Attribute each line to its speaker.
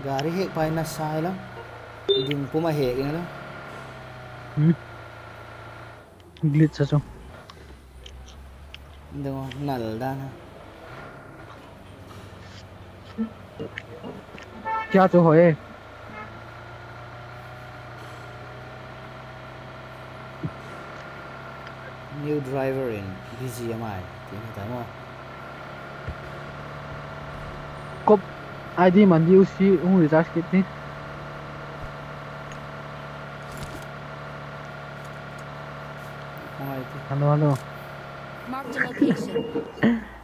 Speaker 1: Gari hek pa na sai lang. Ding pumahek nga lang.
Speaker 2: Hmm. Glitch sa so.
Speaker 1: Hindi mo nalda na.
Speaker 2: Kya cho hoye.
Speaker 1: New driver in BGMI. Tingnan mo.
Speaker 2: Cop ID man die UC un research kit ni. Hello, hello.
Speaker 3: Mark the location.